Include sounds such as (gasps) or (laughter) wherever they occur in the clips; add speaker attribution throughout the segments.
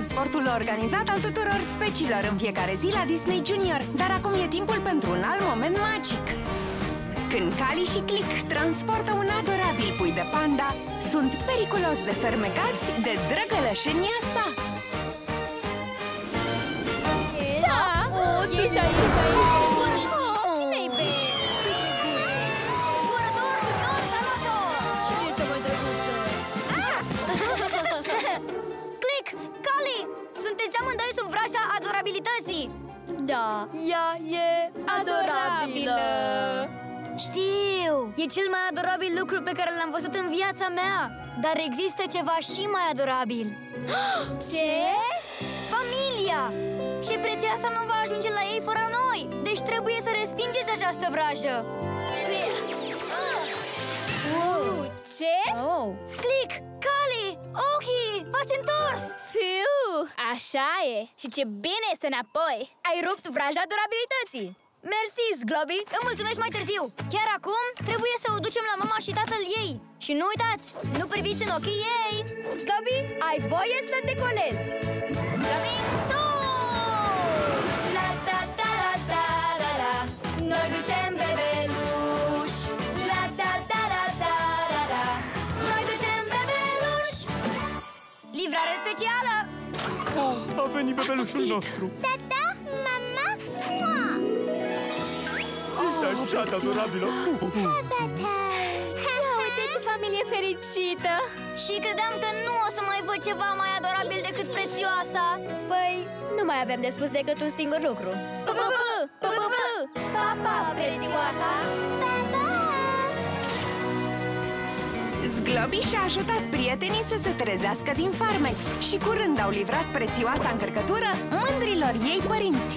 Speaker 1: transportul organizat al tuturor speciilor în fiecare zi la Disney Junior Dar acum e timpul pentru un alt moment magic Când Cali și Click transportă un adorabil pui de panda Sunt periculos de fermecați de drăgălășenia sa
Speaker 2: Da!
Speaker 3: Oh,
Speaker 2: Ești aici, aici!
Speaker 3: Sub vraja adorabilității!
Speaker 2: Da, ea e adorabilă!
Speaker 3: Știu! E cel mai adorabil lucru pe care l-am văzut în viața mea Dar există ceva și mai adorabil (gasps)
Speaker 2: Ce?
Speaker 3: Familia! Și prețioasa nu va ajunge la ei fără noi Deci trebuie să respingeți această vrajă
Speaker 2: Uh, ce? Oh.
Speaker 3: Click! Cali! Ochi! V-ați întors!
Speaker 2: Fiu, așa e! Și ce bine este înapoi!
Speaker 3: Ai rupt vraja durabilității! Mersi, Zglobi! Îmi mulțumesc mai târziu! Chiar acum trebuie să o ducem la mama și tatăl ei! Și nu uitați, nu priviți în ochii ei! Zglobi, ai voie să te Livrare specială!
Speaker 4: A venit bebelușul nostru!
Speaker 3: Tata, mama,
Speaker 4: Ești așa de adorabilă!
Speaker 2: Ia uite ce familie fericită!
Speaker 3: Și credeam că nu o să mai văd ceva mai adorabil decât prețioasa
Speaker 2: Păi, nu mai avem de spus decât un singur lucru.
Speaker 3: Pa, pa, pa, pa, pa, pa.
Speaker 1: Zglobi și-a ajutat prietenii să se trezească din farmec Și curând au livrat prețioasa încărcătură mândrilor ei părinți.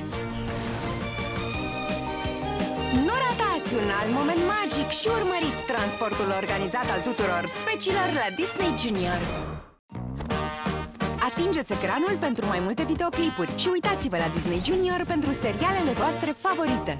Speaker 1: Nu ratați un alt moment magic și urmăriți transportul organizat al tuturor speciilor la Disney Junior. Atingeți ecranul pentru mai multe videoclipuri și uitați-vă la Disney Junior pentru serialele voastre favorite